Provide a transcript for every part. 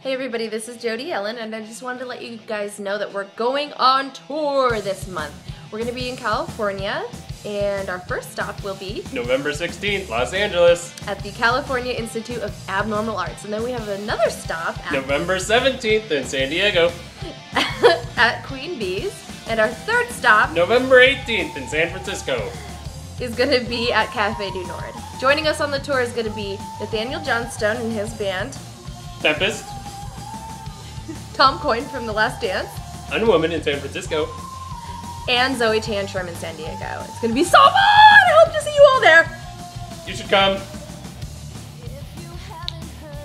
Hey everybody, this is Jody Ellen, and I just wanted to let you guys know that we're going on tour this month. We're going to be in California, and our first stop will be November 16th, Los Angeles. at the California Institute of Abnormal Arts, and then we have another stop at, November 17th in San Diego. at Queen Bee's, and our third stop November 18th in San Francisco. is going to be at Cafe du Nord. Joining us on the tour is going to be Nathaniel Johnstone and his band, Tempest, Tom Coyne from The Last Dance, Unwoman in San Francisco. and Zoe Tantrum in San Diego. It's going to be so fun! I hope to see you all there! You should come.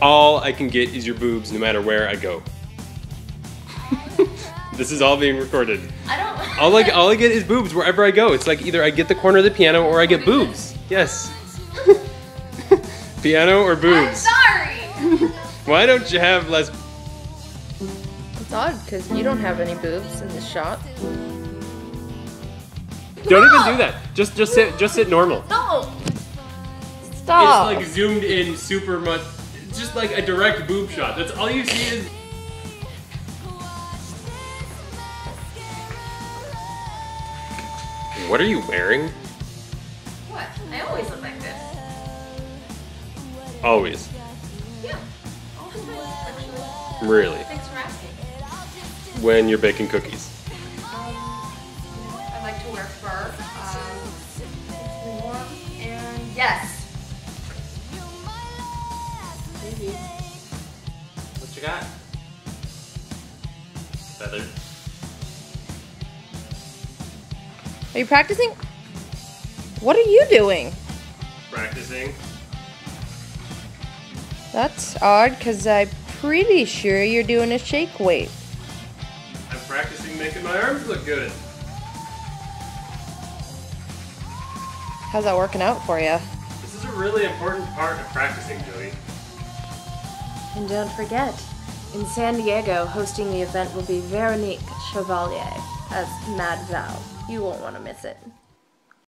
All I can get is your boobs no matter where I go. this is all being recorded. I don't. All I, all I get is boobs wherever I go. It's like either I get the corner of the piano or I get boobs. Yes. piano or boobs. sorry! Why don't you have less It's odd because you don't have any boobs in this shot. Don't even do that. Just just sit just sit normal. No! It's Stop! like zoomed in super much. It's just like a direct boob shot. That's all you see is. What are you wearing? what? I always look like this. Always. Yeah. Really. Thanks for asking. When you're baking cookies. Um, I like to wear fur. Um, warm. And yes. Maybe. What you got? Feather. Are you practicing? What are you doing? Practicing. That's odd because I'm pretty sure you're doing a shake weight. I'm practicing making my arms look good. How's that working out for you? This is a really important part of practicing, Joey. And don't forget, in San Diego, hosting the event will be Veronique Chevalier as Mad Val. You won't want to miss it.